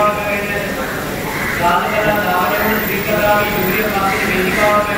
පස්සේ වේදිකාවට කරගෙන දානකලා දානයෙන් ශ්‍රීකරාමී සූර්ය පස්සේ